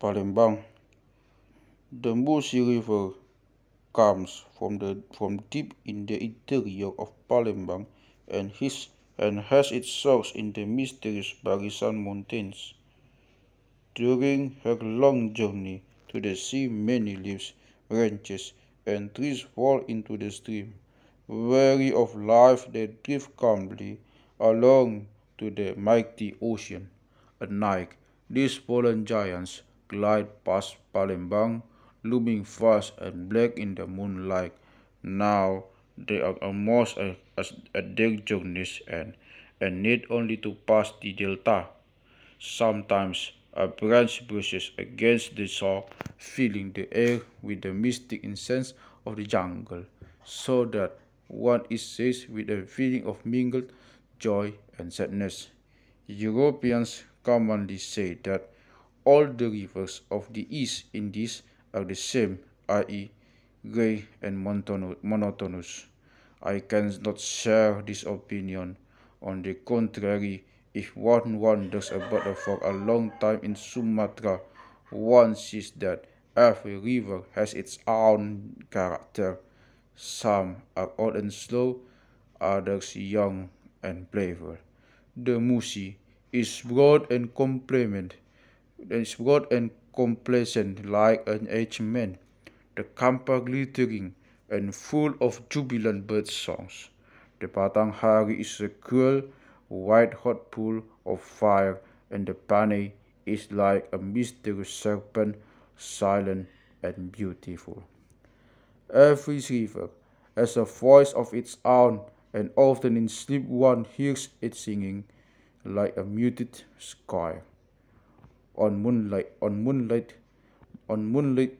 Palembang. The Musi River comes from the from deep in the interior of Palembang and his and has its source in the mysterious Barisan Mountains. During her long journey to the sea, many leaves, branches, and trees fall into the stream. Weary of life, they drift calmly along to the mighty ocean. At night, these fallen giants glide past Palembang, looming vast and black in the moonlight. Now they are almost at their journey's end and need only to pass the delta. Sometimes a branch brushes against the shore, filling the air with the mystic incense of the jungle, so that one is seized with a feeling of mingled joy and sadness. Europeans commonly say that all the rivers of the East Indies are the same, i.e., grey and monotonous. I cannot share this opinion. On the contrary, if one wanders about for a long time in Sumatra, one sees that every river has its own character. Some are old and slow, others young and playful. The Musi is broad and compliment, is broad and complacent like an aged man. The Kampar glittering and full of jubilant bird songs. The Batanghari is a cool, white-hot pool of fire, and the Panay is like a mysterious serpent, silent and beautiful. Every river has a voice of its own, and often in sleep one hears it singing like a muted sky. On moonlight, on moonlight, on moonlight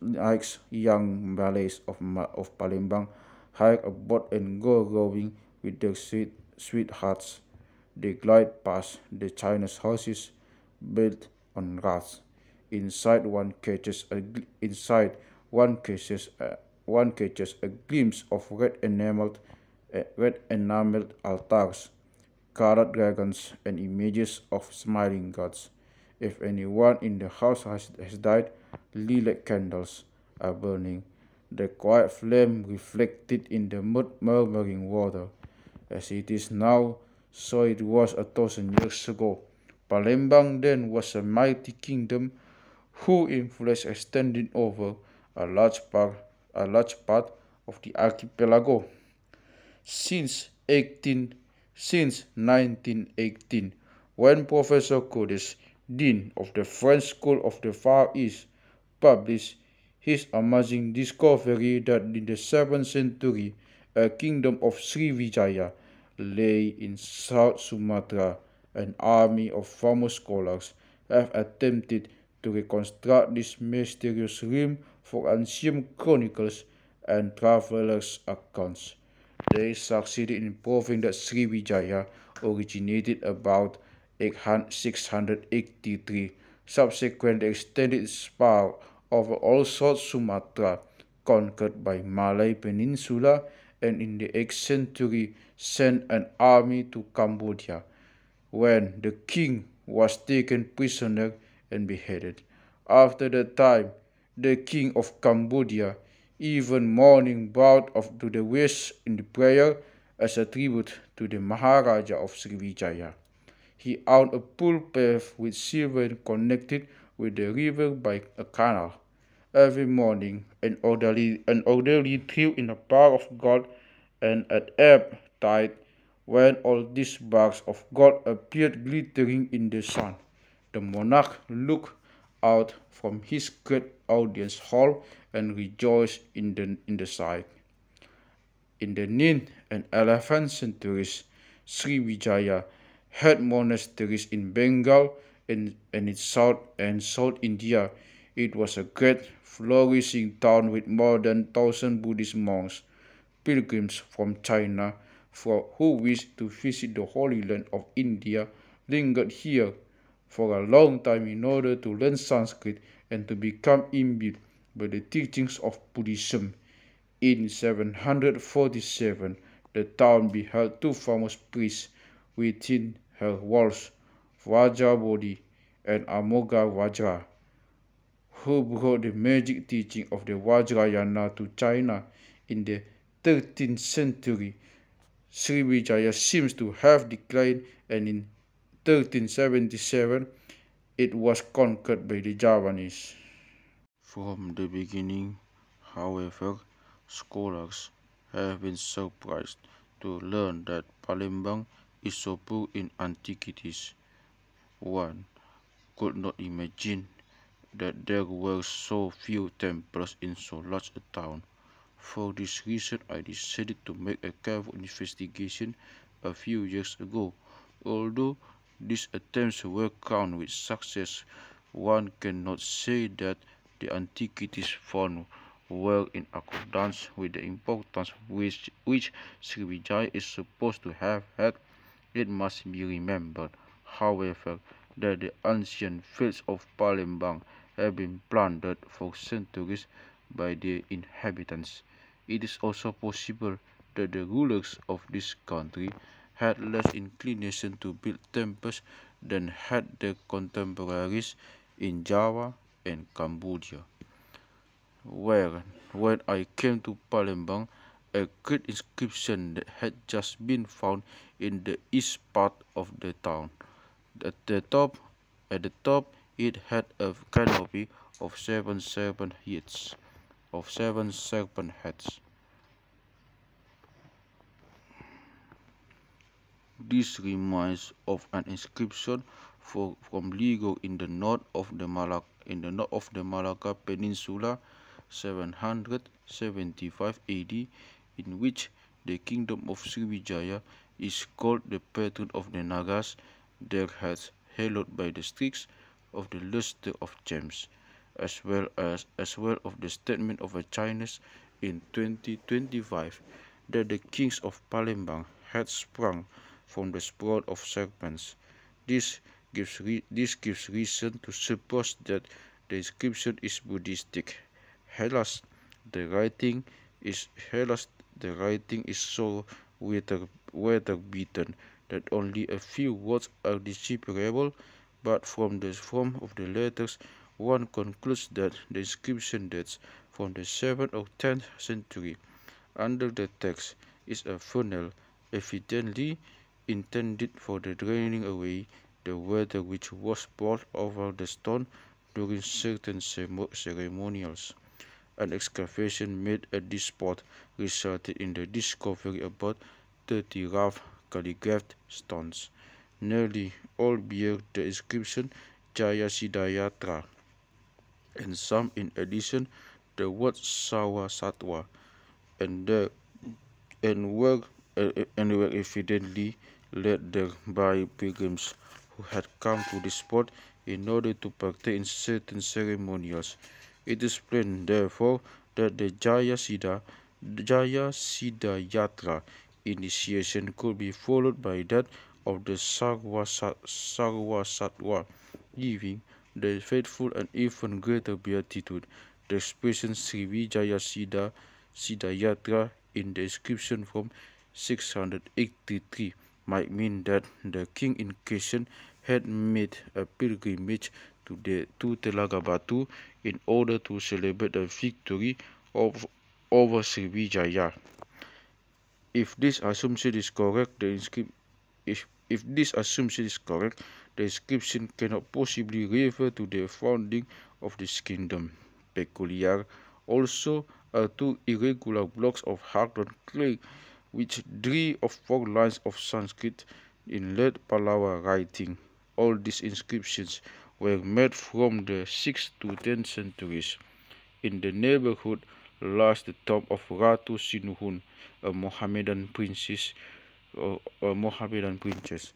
nights, young Malays of, of Palembang hike a boat and go rowing with their sweet, sweethearts. They glide past the Chinese houses built on rafts. Inside one catches a, inside one catches a, one catches a glimpse of red enameled uh, red enameled altars, carved dragons, and images of smiling gods. If anyone in the house has, has died, lilac candles are burning. The quiet flame reflected in the murmuring water. As it is now, so it was a thousand years ago. Palembang then was a mighty kingdom whose influence extended over a large part, a large part of the archipelago. Since 18, since 1918, when Professor Codes, Dean of the French School of the Far East, published his amazing discovery that in the 7th century a kingdom of Srivijaya lay in South Sumatra. An army of famous scholars have attempted to reconstruct this mysterious realm for ancient chronicles and travelers' accounts. They succeeded in proving that Srivijaya originated about 683, subsequently extended its power over all South Sumatra, conquered by Malay Peninsula, and in the 8th century sent an army to Cambodia. When the king was taken prisoner and beheaded. After that time, the king of Cambodia, even morning bowed of to the west in the prayer as a tribute to the Maharaja of Srivijaya. He owned a pool path with silver connected with the river by a canal. Every morning, an orderly, an orderly in a bar of gold, and at ebb tide, when all these bars of gold appeared glittering in the sun, the monarch looked out from his great audience hall and rejoiced in the, in the sight. In the 9th and 11th centuries, Srivijaya had monasteries in Bengal and, and in South and South India. It was a great flourishing town with more than thousand Buddhist monks, pilgrims from China for who wished to visit the Holy Land of India lingered here for a long time in order to learn Sanskrit and to become imbued by the teachings of Buddhism. In 747, the town beheld two famous priests within her walls, Vajrabodhi and Amoga Vajra, who brought the magic teaching of the Vajrayana to China in the 13th century. Srivijaya seems to have declined and in 1377 it was conquered by the Javanese. From the beginning, however, scholars have been surprised to learn that Palembang is so poor in antiquities. One could not imagine that there were so few temples in so large a town. For this reason, I decided to make a careful investigation a few years ago. Although these attempts were crowned with success, one cannot say that the antiquities found were in accordance with the importance which, which Srivijaya is supposed to have had. It must be remembered, however, that the ancient fields of Palembang have been plundered for centuries by the inhabitants. It is also possible that the rulers of this country had less inclination to build temples than had their contemporaries in Java and Cambodia. Where, when I came to Palembang, a great inscription that had just been found in the east part of the town. At the top, at the top, it had a canopy of seven serpent heads, of seven serpent heads. This reminds of an inscription for, from Ligor in the north of the Malacca, in the north of the Malacca Peninsula, 775 AD, in which the kingdom of Srivijaya is called the patron of the Nagas, their heads hallowed by the streaks of the luster of gems, as well as as well of the statement of a Chinese in 2025 that the kings of Palembang had sprung from the sprout of serpents. This gives, this gives reason to suppose that the inscription is Buddhistic. Hellas, the writing is Hellas, the writing is so weather, weather beaten that only a few words are decipherable, but from the form of the letters, one concludes that the inscription dates from the 7th or 10th century. Under the text is a funnel, evidently intended for the draining away the water which was poured over the stone during certain ceremonials. An excavation made at this spot resulted in the discovery of about 30 rough calligraphed stones. Nearly all bear the inscription Jaya Siddhayatra, and some in addition the word Sarva Satwa, and, the, and, were, uh, and were evidently led there by pilgrims who had come to the spot in order to partake in certain ceremonials. It is plain, therefore, that the Jaya Siddha, Jaya Siddha Yatra initiation could be followed by that of the Sarva, Sarva Satwa, giving the faithful an even greater beatitude. The expression Sri Vijaya Siddha, Siddha Yatra in the inscription from 683 might mean that the king in question had made a pilgrimage to the to Telaga Batu in order to celebrate the victory of over Srivijaya. If this assumption is correct, the inscription if if this assumption is correct, the inscription cannot possibly refer to the founding of this kingdom. Peculiar also are two irregular blocks of hardened clay which three or four lines of Sanskrit in late Pallava writing. All these inscriptions were made from the 6th to 10th centuries. In the neighborhood lies the tomb of Ratu Sinuhun, a Mohammedan princess, uh, a Mohammedan princess,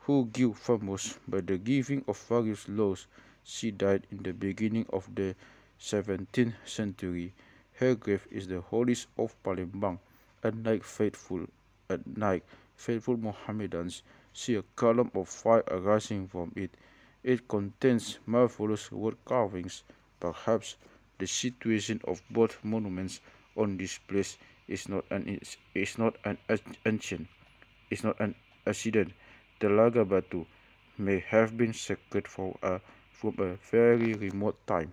who grew famous by the giving of various laws. She died in the beginning of the 17th century. Her grave is the holiest of Palembang Unlike faithful, unlike faithful Mohammedans, see a column of fire arising from it. It contains marvelous wood carvings. Perhaps the situation of both monuments on this place is not an is not an ancient, is not an accident. Telaga Batu may have been sacred for a, from a very remote time.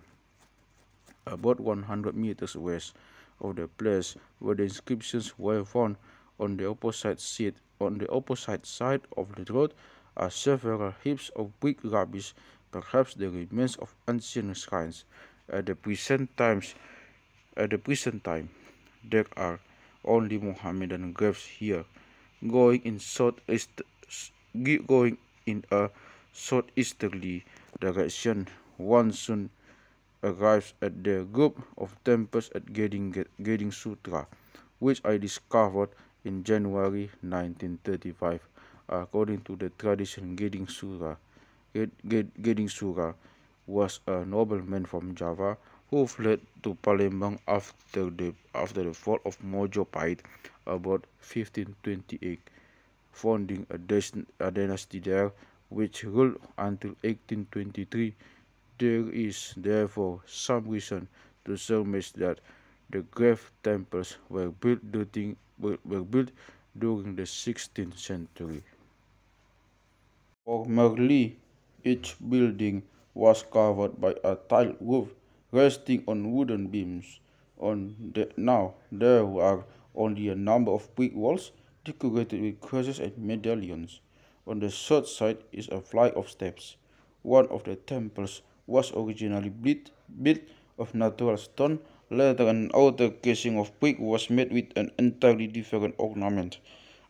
About 100 meters west of the place where the inscriptions were found on the opposite side, on the opposite side of the road are several heaps of brick rubbish, perhaps the remains of ancient shrines. At the present times, at the present time, there are only Mohammedan graves here, going in southeast, going in a southeasterly direction. One soon arrives at the group of temples at Gading, Gading Sutra, which I discovered in January 1935. According to the tradition, Gading Sutra, Gading Sutra was a nobleman from Java who fled to Palembang after the after the fall of Mojopahit about 1528, founding a, a dynasty there which ruled until 1823. There is therefore some reason to surmise that the grave temples were built during, were built during the 16th century. Formerly, each building was covered by a tiled roof resting on wooden beams. On the, now, there are only a number of brick walls decorated with crosses and medallions. On the south side is a flight of steps. One of the temples was originally built, built of natural stone. Later, an outer casing of brick was made with an entirely different ornament.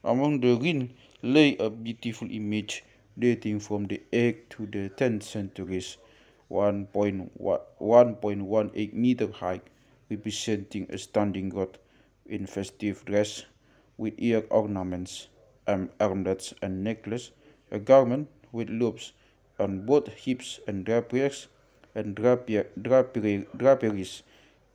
Among the ruins lay a beautiful image dating from the 8th to the 10th centuries, 1.18 meter high, representing a standing god in festive dress with ear ornaments armlets and necklace, a garment with loops on both hips and draperies, and draperies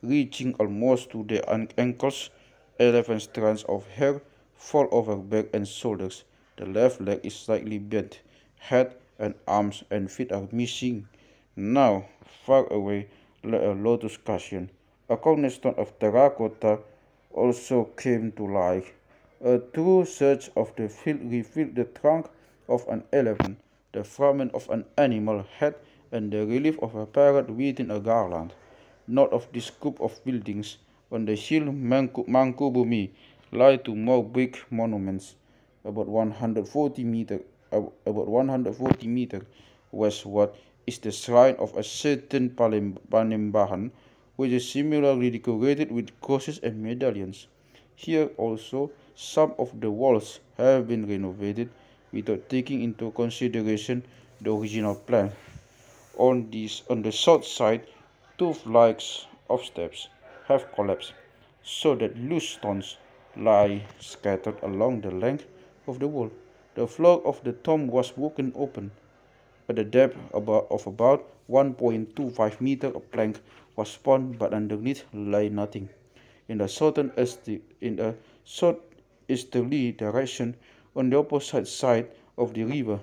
reaching almost to the ankles. Eleven strands of hair fall over back and shoulders. The left leg is slightly bent. Head and arms and feet are missing. Now, far away, a uh, lotus cushion, a cornerstone of terracotta, also came to life. A true search of the field revealed the trunk of an elephant, the fragment of an animal head, and the relief of a parrot within a garland. North of this group of buildings, on the hill Mangkubumi, lie two more brick monuments, about 140 meter, about 140 meter westward is the shrine of a certain Panembahan, which is similarly decorated with crosses and medallions. Here also, some of the walls have been renovated without taking into consideration the original plan. On this, on the south side, two flights of steps have collapsed, so that loose stones lie scattered along the length of the wall. The floor of the tomb was broken open. At a depth of about 1.25 meter, a plank was found, but underneath lay nothing. In the southern in the southeasterly direction, on the opposite side of the river,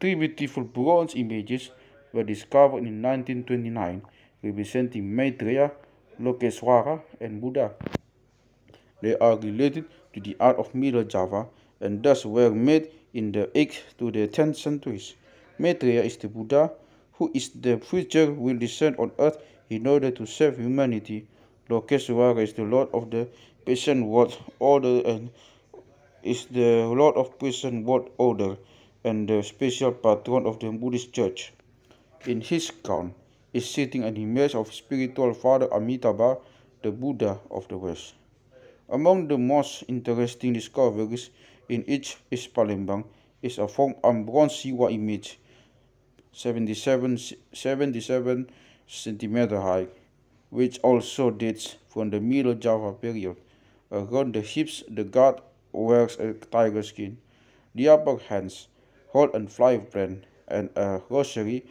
three beautiful bronze images were discovered in 1929, representing Maitreya, Lokeswara, and Buddha. They are related to the art of Middle Java and thus were made in the 8th to the 10th centuries. Maitreya is the Buddha who is the future will descend on earth in order to save humanity. Lokeswara is the Lord of the Patient World Order and is the Lord of Patient World Order and the special patron of the Buddhist Church. In his crown is sitting an image of spiritual Father Amitabha, the Buddha of the West. Among the most interesting discoveries in each is Palembang is a form a bronze Siwa image, 77, 77 centimeter high, which also dates from the Middle Java period. Around the hips, the god wears a tiger skin. The upper hands hold a firebrand and a rosary,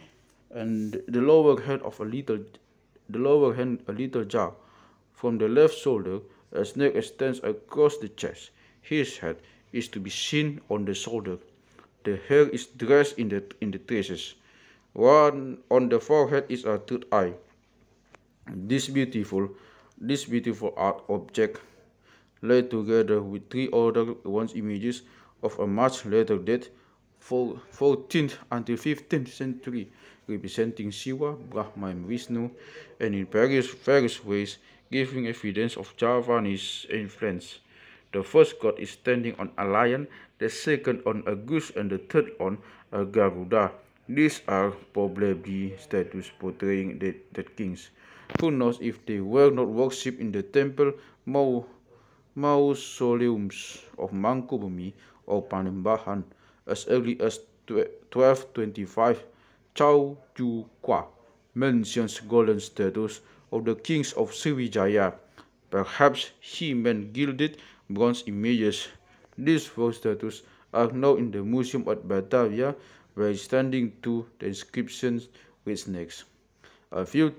and the lower hand of a little, the lower hand a little jar. From the left shoulder, a snake extends across the chest. His head is to be seen on the shoulder. The hair is dressed in the, in the traces. One on the forehead is a third eye. This beautiful, this beautiful art object lay together with three other bronze images of a much later date 14th until 15th century, representing Shiva, Brahma, and Vishnu, and in various, various ways giving evidence of Javanese influence. The first god is standing on a lion, the second on a goose, and the third on a Garuda. These are probably statues portraying the, the kings. Who knows if they were not worshipped in the temple mausoleums of Mangkubumi or Panembahan as early as 1225. Chao Ju Kwa mentions golden statues of the kings of Srivijaya. Perhaps he meant gilded bronze images. These four statues are now in the museum at Batavia, where standing to the inscriptions with snakes. A few,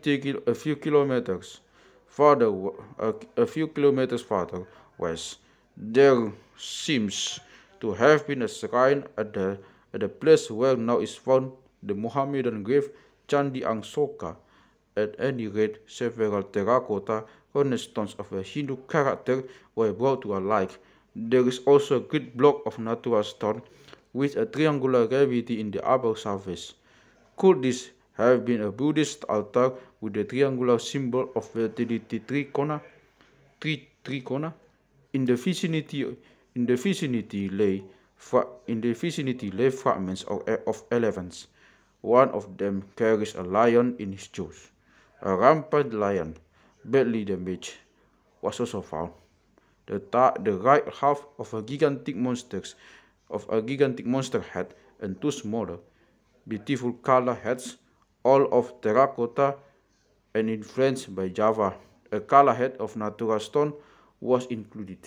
a few kilometers farther, a, a few kilometers farther west, there seems to have been a shrine at the, at the place where now is found the Mohammedan grave Chandi Angsoka. At any rate, several terracotta cornerstones of a Hindu character were brought to light. There is also a great block of natural stone with a triangular cavity in the upper surface. Could this have been a Buddhist altar with the triangular symbol of fertility trikona? Tri trikona? In the vicinity, in the vicinity lay in the vicinity lay fragments of, of elephants. One of them carries a lion in his jaws. A rampant lion, badly damaged, was also found. The, the right half of a gigantic monster, of a gigantic monster head and two smaller, beautiful kala heads, all of terracotta and influenced by Java. A kala head of natural stone was included.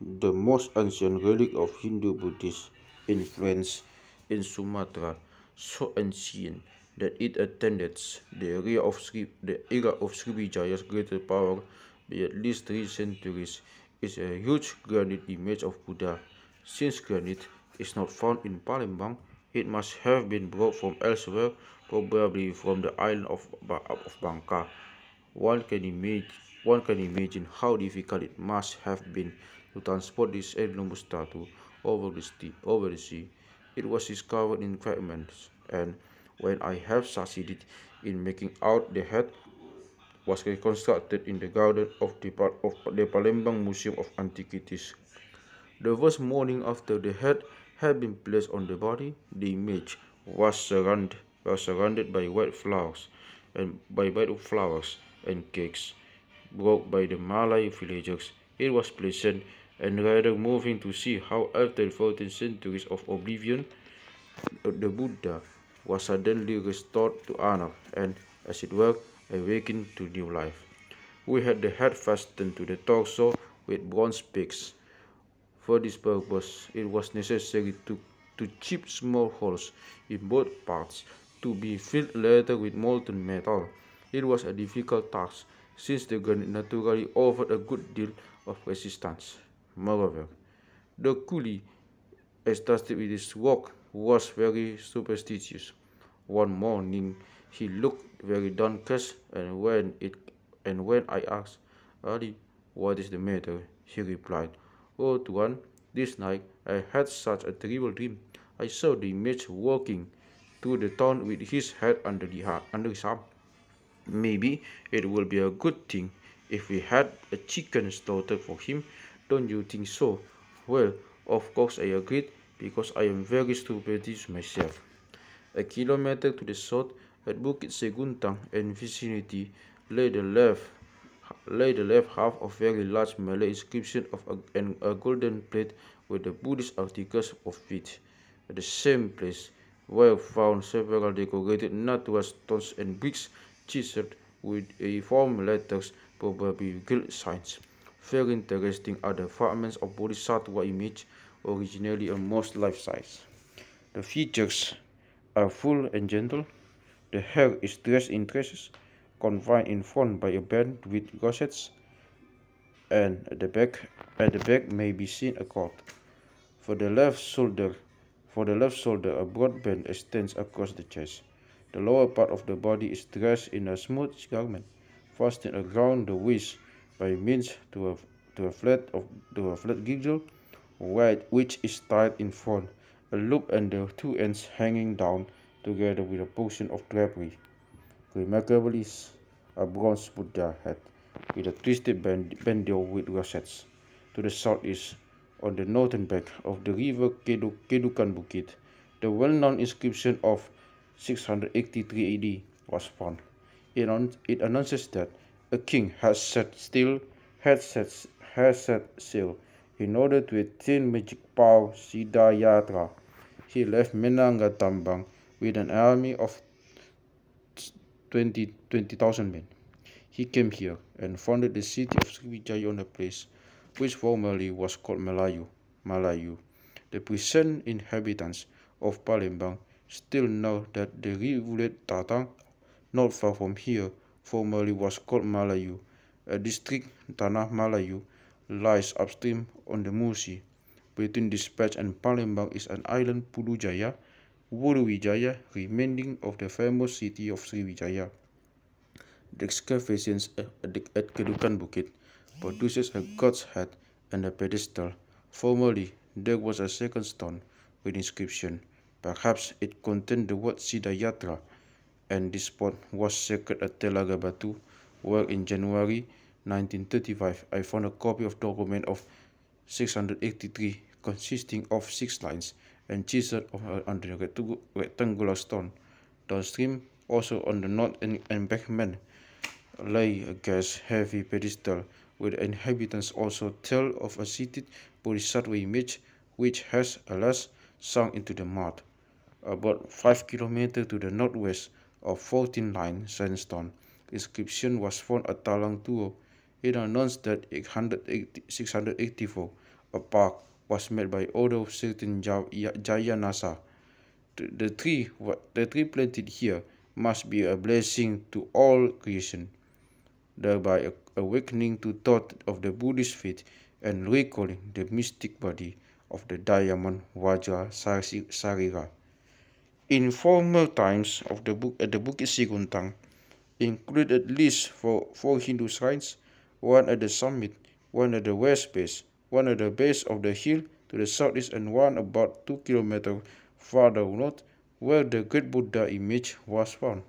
The most ancient relic of Hindu-Buddhist influence in Sumatra, so ancient that it attended the era of Sri, the era of Srivijaya's greater power by at least three centuries, is a huge granite image of Buddha. Since granite is not found in Palembang, it must have been brought from elsewhere, probably from the island of, of Bangka. One can, imagine, one can imagine how difficult it must have been to transport this enormous statue over the, sea, over the sea. It was discovered in fragments, and when I have succeeded in making out the head was reconstructed in the garden of the, of the Palembang Museum of Antiquities. The first morning after the head had been placed on the body, the image was surrounded, was surrounded by white flowers and by white flowers and cakes brought by the Malay villagers. It was pleasant and rather moving to see how after 14 centuries of oblivion, the Buddha was suddenly restored to honor and, as it were, awakened to new life. We had the head fastened to the torso with bronze pegs. For this purpose, it was necessary to, to chip small holes in both parts to be filled later with molten metal. It was a difficult task, since the granite naturally offered a good deal of resistance. Moreover, the coolie entrusted with his work was very superstitious. One morning, he looked very downcast, and when it and when I asked Ali, "What is the matter?" he replied, "Oh, Tuan, this night I had such a terrible dream. I saw the image walking through the town with his head under the under his arm. Maybe it will be a good thing if we had a chicken slaughtered for him don't you think so? Well, of course I agreed, because I am very superstitious myself. A kilometer to the south, at Bukit Seguntang and vicinity, lay the left lay the left half of very large Malay inscription of a, and a golden plate with the Buddhist articles of it. At the same place, were found several decorated natural stones and bricks chiseled with a form letters, probably guild signs. Very interesting are the fragments of Bodhisattva image, originally almost life-size. The features are full and gentle. The hair is dressed in tresses, confined in front by a band with rosettes, and at the back, at the back may be seen a cord. For the left shoulder, for the left shoulder, a broad band extends across the chest. The lower part of the body is dressed in a smooth garment, fastened around the waist by means to a to a flat of to a flat girdle which is tied in front, a loop and the two ends hanging down together with a portion of drapery. Remarkably is a bronze Buddha head with a twisted band, bandeau with rosettes. To the southeast, on the northern bank of the river Kedukan Bukit, the well-known inscription of 683 AD was found. It, it announces that a king has set still had set, has set sail in order to attain magic power Siddhayatra. He left Menanga Tambang with an army of 20,000 20, men. He came here and founded the city of Sriwijaya on a place which formerly was called Malayu. Malayu. The present inhabitants of Palembang still know that the rivulet Tatang, not far from here, formerly was called Malayu. A district, Tanah Malayu, lies upstream on the Musi. Between this patch and Palembang is an island Pudujaya, Wuruwijaya, remaining of the famous city of Sriwijaya. The excavations at Kedukan Bukit produces a god's head and a pedestal. Formerly, there was a second stone with inscription. Perhaps it contained the word Siddhayatra, and this spot was sacred at Telaga Batu, where in January 1935 I found a copy of document of 683 consisting of six lines and chiseled on the rectangular stone. Downstream, also on the north embankment, lay a gas heavy pedestal with the inhabitants also tell of a seated bodhisattva image which has, alas, sunk into the mud. About 5 kilometers to the northwest of 14 line sandstone inscription was found at Talang Tuo. It announced that 684, a park was made by order of certain Jayanasa. The, the tree, the tree planted here must be a blessing to all creation, thereby awakening to thought of the Buddhist faith and recalling the mystic body of the diamond Vajra Sarira. In former times of the book at the Bukit Siguntang, included at least four, four Hindu shrines, one at the summit, one at the west base, one at the base of the hill to the southeast and one about two kilometers farther north where the great Buddha image was found.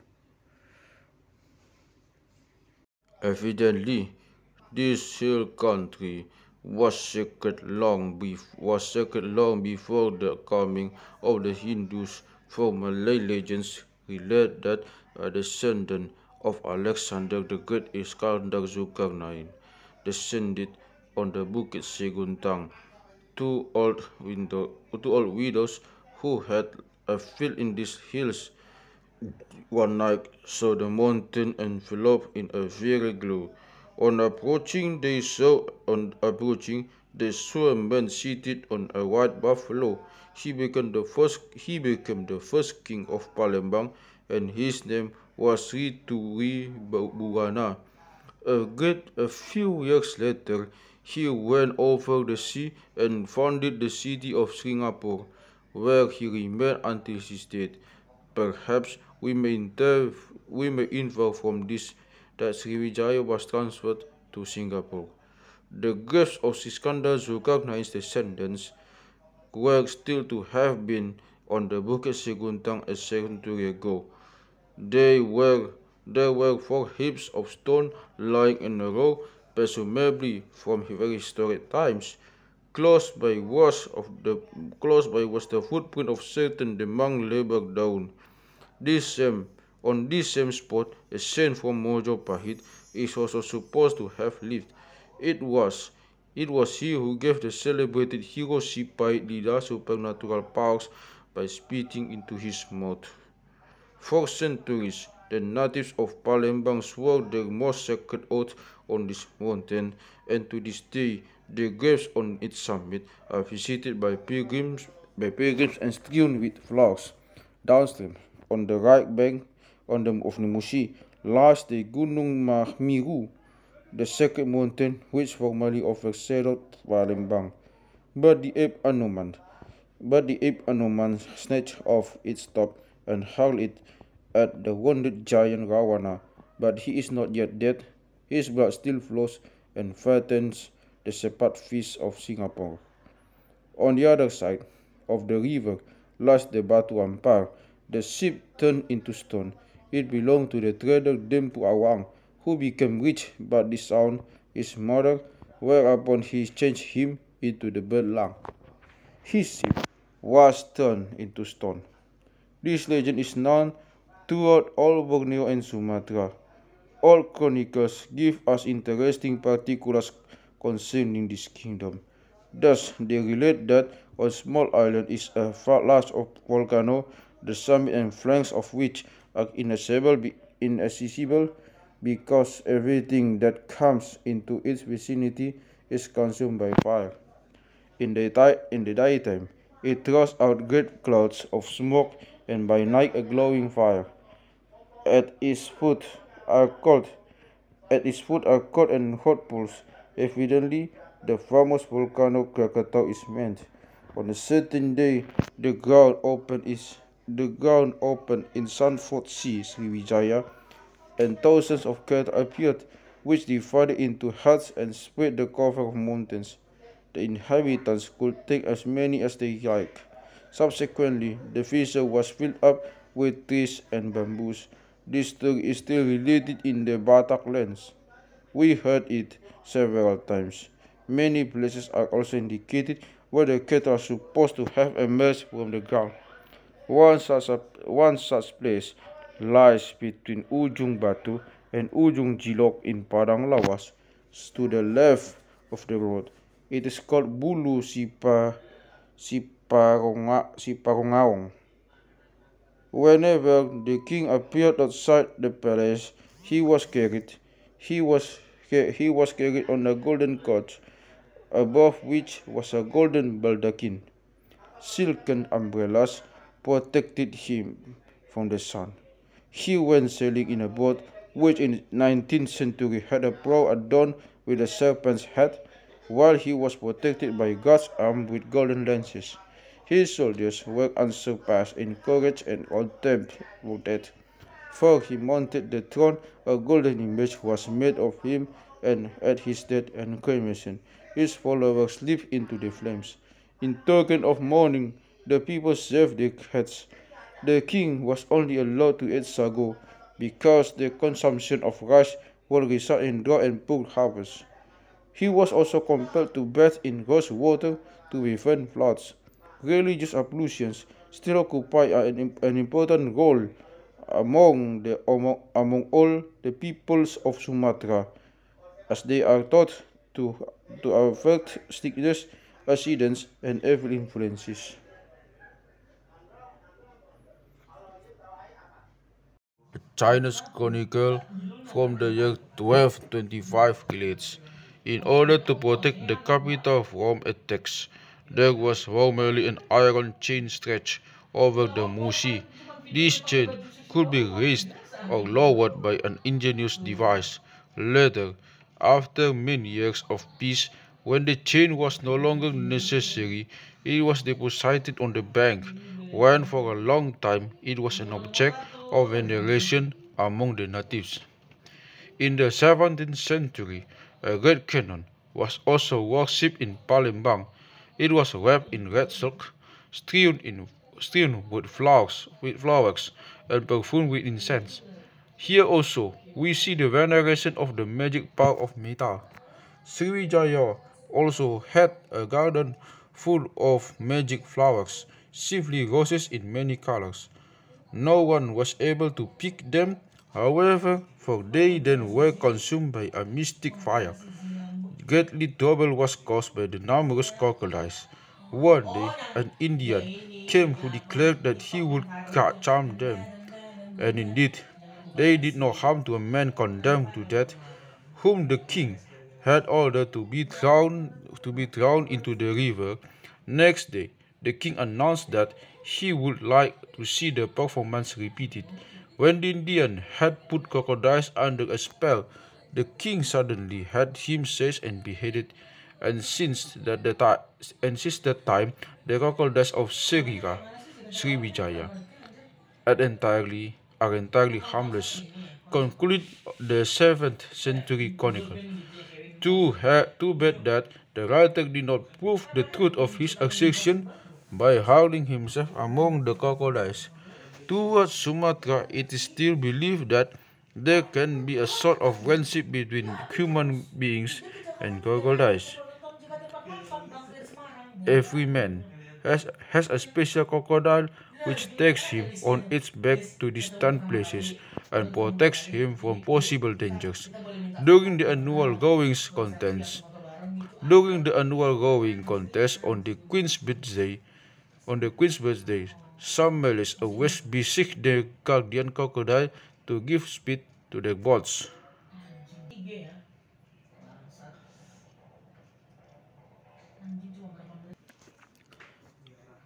Evidently, this hill country was sacred long was sacred long before the coming of the Hindus. From Malay legends relate that a descendant of Alexander the Great Iskandar Zulkarnain descended on the Bukit Seguntang. Two old, window, two old widows who had a field in these hills one night saw the mountain enveloped in a very glow. On approaching, they saw on approaching they saw a man seated on a white buffalo. He became the first he became the first king of Palembang, and his name was Sri Turi. A great a few years later, he went over the sea and founded the city of Singapore, where he remained until his death. Perhaps we may, infer, we may infer from this that Sriwijaya was transferred to Singapore. The graves of Iskandar Zulkarnain's descendants were still to have been on the Bukit Seguntang a century ago. They were, there were four heaps of stone lying in a row, presumably from very historic times. Close by was of the close by was the footprint of certain Demang Lebar Daun. This same, on this same spot, a saint from Mojopahit is also supposed to have lived. It was it was he who gave the celebrated hero Si Pahit Lidah supernatural powers by spitting into his mouth. For centuries, the natives of Palembang swore their most sacred oath on this mountain, and to this day, the graves on its summit are visited by pilgrims, by pilgrims and strewn with flowers. Downstream, on the right bank on the, of the Musi lies the Gunung Mahmiru, the second mountain which formerly overshadowed Palembang. But the ape Anuman, but the ape Anuman snatched off its top and hurled it at the wounded giant Rawana. But he is not yet dead. His blood still flows and fattens the separate fish of Singapore. On the other side of the river lies the Batu Ampar. The ship turned into stone. It belonged to the trader Dempu Awang, who became rich by disowned his mother, whereupon he changed him into the bird Lang. His ship was turned into stone. This legend is known throughout all Borneo and Sumatra. All chronicles give us interesting particulars concerning this kingdom. Thus, they relate that a small island is a large volcano, the summit and flanks of which are inaccessible, inaccessible because everything that comes into its vicinity is consumed by fire. In the, in the daytime, it throws out great clouds of smoke and by night a glowing fire. At its foot are cold, at its foot are cold and hot pools. Evidently, the famous volcano Krakatau is meant. On a certain day, the ground opened is the ground opened in Sanford Sea, Sriwijaya, and thousands of cattle appeared, which divided into huts and spread the cover of mountains. The inhabitants could take as many as they liked. Subsequently, the fissure was filled up with trees and bamboos. This story is still related in the Batak lands. We heard it several times. Many places are also indicated where the cattle are supposed to have emerged from the ground. One such, a, one such place lies between Ujung Batu and Ujung Jilok in Padang Lawas, to the left of the road. It is called Bulu Sipa, Siparonga, Siparongaong. Whenever the king appeared outside the palace, he was carried. He was he was carried on a golden couch, above which was a golden baldachin. Silken umbrellas protected him from the sun. He went sailing in a boat which in the 19th century had a prow adorned with a serpent's head, while he was protected by guards armed with golden lances. His soldiers were unsurpassed in courage and contempt For he mounted the throne, a golden image was made of him, and at his death and cremation, his followers leaped into the flames. In token of mourning, the people shaved their heads. The king was only allowed to eat sago, because the consumption of rice will result in drought and poor harvest. He was also compelled to bathe in rose water to prevent floods religious ablutions still occupy an, an important role among, the, among, among all the peoples of Sumatra, as they are taught to, to avert sickness, accidents, and evil influences. Chinese chronicle from the year 1225 relates, in order to protect the capital from attacks, there was formerly an iron chain stretched over the Musi. This chain could be raised or lowered by an ingenious device. Later, after many years of peace, when the chain was no longer necessary, it was deposited on the bank, when for a long time it was an object of veneration among the natives. In the 17th century, a red cannon was also worshipped in Palembang it was wrapped in red silk, strewn, in, strewn with flowers, with flowers, and perfumed with incense. Here also, we see the veneration of the magic power of metal. Sriwijaya also had a garden full of magic flowers, chiefly roses in many colors. No one was able to pick them, however, for they then were consumed by a mystic fire. Greatly trouble was caused by the numerous crocodiles. One day, an Indian came who declared that he would charm them. And indeed, they did no harm to a man condemned to death, whom the king had ordered to be thrown to be thrown into the river. Next day, the king announced that he would like to see the performance repeated. When the Indian had put crocodiles under a spell, the king suddenly had him seized and beheaded, and since that, the and since that time, the crocodiles of Srira, Sriwijaya, are entirely are entirely harmless. Conclude the seventh century chronicle. Too, too bad that the writer did not prove the truth of his assertion by hiding himself among the crocodiles. Towards Sumatra, it is still believed that there can be a sort of friendship between human beings and crocodiles. Every man has, has a special crocodile which takes him on its back to distant places and protects him from possible dangers. During the annual rowing contest, during the annual rowing contest on the Queen's birthday, on the Queen's birthday, some males always beseech the guardian crocodile to give speed to the boats.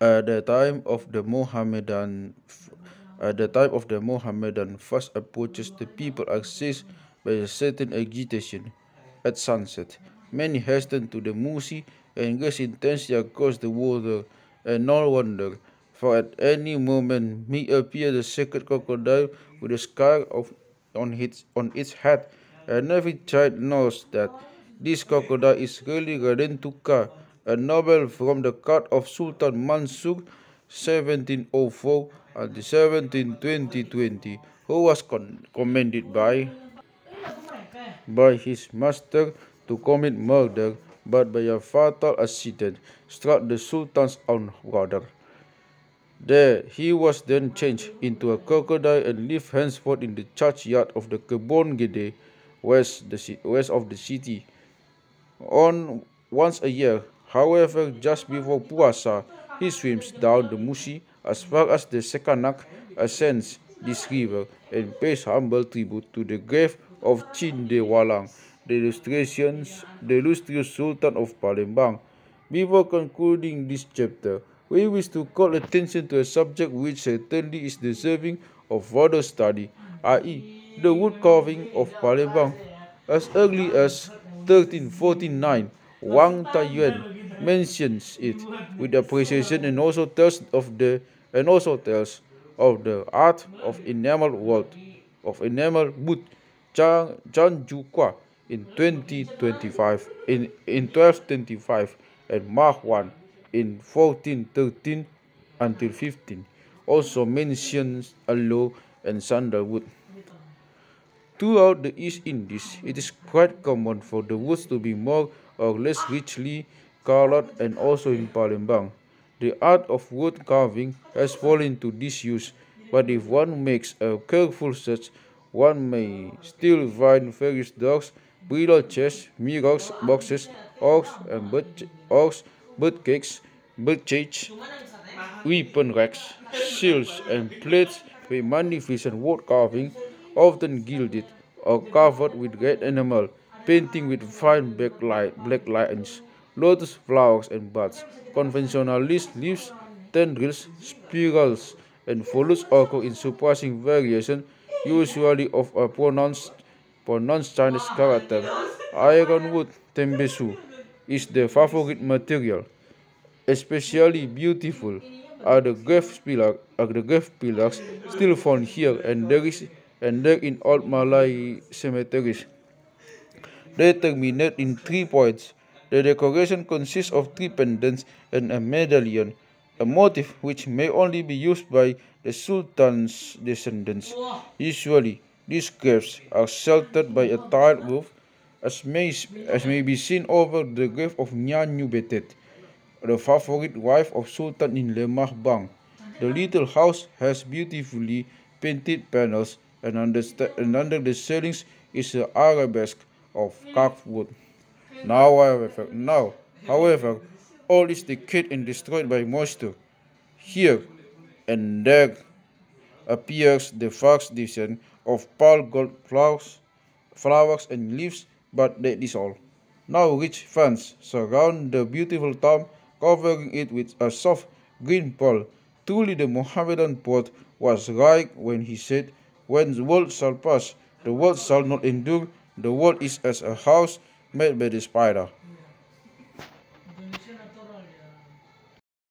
At the time of the Mohammedan at the time of the Mohammedan first approaches the people are seized by a certain agitation. At sunset, many hasten to the Musi and gaze intensely across the water, and no wonder, for at any moment may appear the sacred crocodile with a scar of, on, its, on its head, and every child knows that this crocodile is really Radentuka, a novel from the court of Sultan Mansur 1704 and 1720 who was commanded by by his master to commit murder but by a fatal accident struck the sultan's own brother. There he was then changed into a crocodile and lived henceforth in the churchyard of the Kebon Gede, west, the, west of the city. On once a year, however, just before Puasa, he swims down the Musi as far as the Sekanak, ascends this river and pays humble tribute to the grave of Chinde Walang, the illustrations, the illustrious Sultan of Palembang. Before concluding this chapter, we wish to call attention to a subject which certainly is deserving of further study, i.e., the wood carving of Palembang. As early as 1349, Wang Taiyuan mentions it with appreciation and also tells of the and also tells of the art of enamel world of enamel wood Chan, Chan Ju-kua in 2025 in, in 1225 and Ma Huan in 1413 until 15 also mentions aloe and sandalwood. Throughout the East Indies, it is quite common for the woods to be more or less richly colored and also in Palembang. The art of wood carving has fallen to disuse, but if one makes a careful search, one may still find various dogs, chests, mirrors, boxes, oaks, and bird, oaks, bird cakes, bird cage, weapon racks, shields, and plates with magnificent wood carving, often gilded or covered with red enamel, painting with fine black, light, black lines, lotus flowers and buds, conventional leaves, tendrils, spirals, and volutes occur in surprising variation usually of a pronounced, pronounced Chinese character. Ironwood tembesu is the favorite material. Especially beautiful are the grave pillars, are the grave pillars still found here and there is and there in old Malay cemeteries. They terminate in three points. The decoration consists of three pendants and a medallion, a motif which may only be used by the Sultan's descendants. Usually, these graves are sheltered by a tiled roof, as may, as may be seen over the grave of Nyanyu the favorite wife of Sultan in Lemabang. The little house has beautifully painted panels, and under, and under the ceilings is an arabesque of carved wood. Now, however, now, however, all is decayed and destroyed by moisture. Here, and there appears the first design of pale gold flowers, flowers and leaves, but that is all. Now rich fans surround the beautiful tomb, covering it with a soft green pall. Truly the Mohammedan poet was right when he said, When the world shall pass, the world shall not endure, the world is as a house made by the spider.